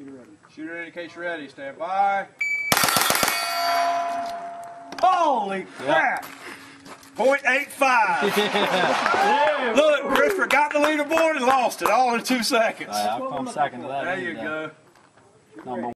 Shooter ready. Shooter in case you're ready. Stand by. Holy crap! 0.85. Look, Christopher got the leaderboard and lost it all in two seconds. I'll come second to that. There you go. Number